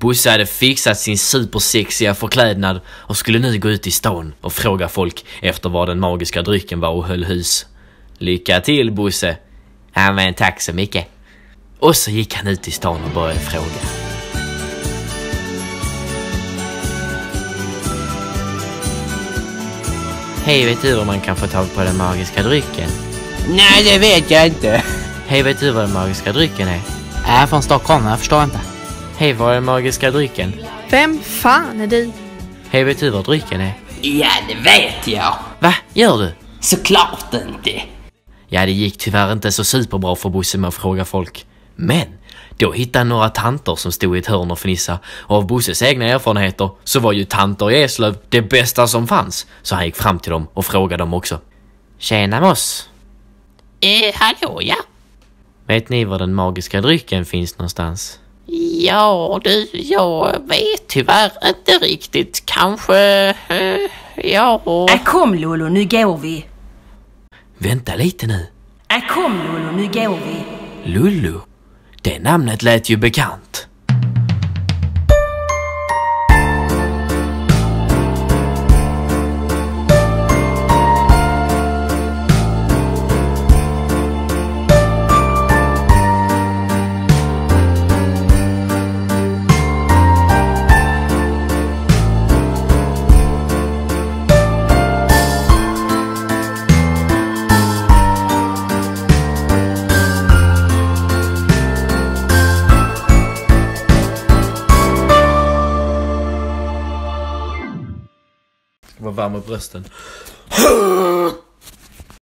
Bosse hade fixat sin supersexiga förklädnad och skulle nu gå ut i stan och fråga folk efter var den magiska drycken var och höll hus. Lycka till Bosse! Ja men tack så mycket. Och så gick han ut i stan och började fråga. Hej, vet du var man kan få tag på den magiska drycken? Nej, det vet jag inte. Hej, vet du vad den magiska drycken är? Är från Stockholm, jag förstår inte. Hej, vad är den magiska drycken? Vem fan är du? Hej, vet du vad drycken är? Ja, det vet jag. Va? Gör du? Såklart inte. Ja, det gick tyvärr inte så superbra för Bosse med att fråga folk. Men då hittade han några tanter som stod i ett hörn och fnissade och av Bosses egna erfarenheter så var ju tanter i Eslöv det bästa som fanns. Så han gick fram till dem och frågade dem också. Tjena moss! Eh, hallå ja? Vet ni var den magiska drycken finns någonstans? Ja du, jag vet tyvärr inte riktigt. Kanske... Eh, ja... Äh, kom Lolo, nu går vi. Vänta lite nu. Äh, kom Lolo, nu går vi. Lullu? Det namnet lät ju bekant. Ska varm i brösten.